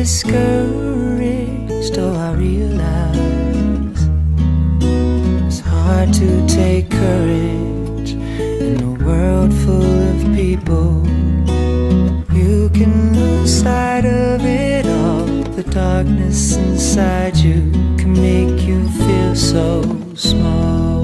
discouraged, oh, I realize it's hard to take courage in a world full of people. You can lose sight of it all. The darkness inside you can make you feel so small.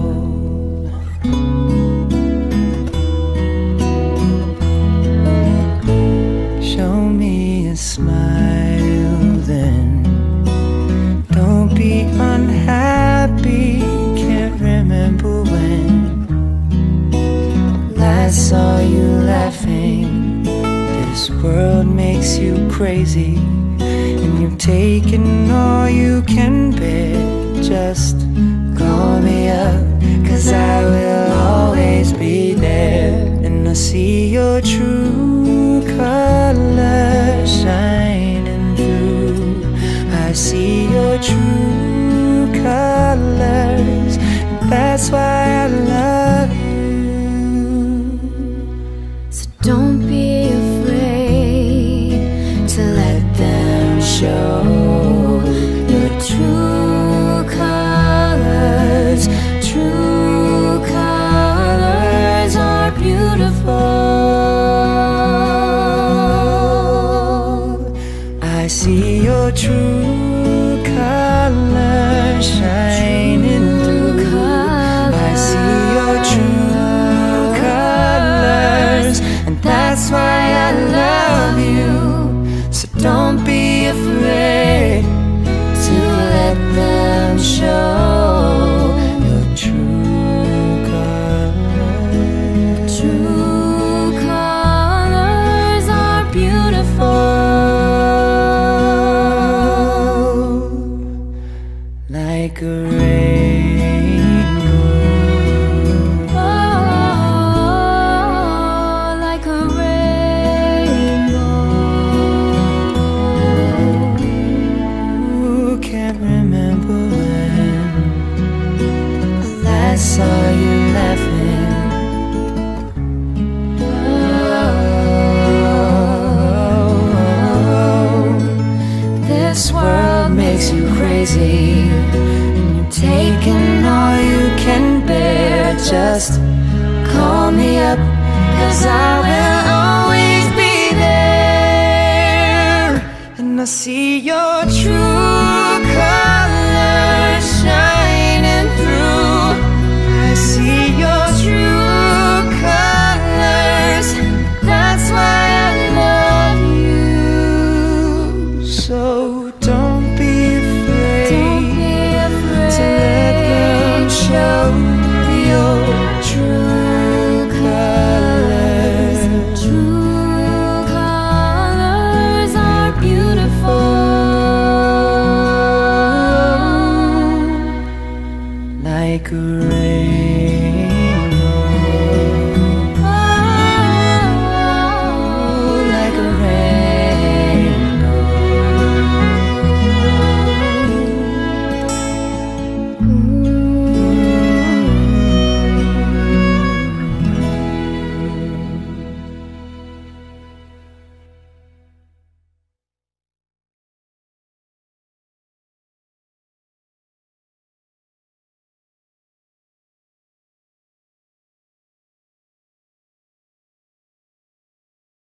Laughing. This world makes you crazy, and you've taken all you can bear. Just call me up, cause I will always be there. And I see your true colors shining through. I see your true colors. That's why Don't be afraid to let them show your true colors. True colors are beautiful. I see your true colors shine. I saw you laughing. Oh, This world makes you crazy. And you're taking all you can bear. Just call me up Cause I will always be there. And I see your true Don't be afraid, Don't be afraid to let them show.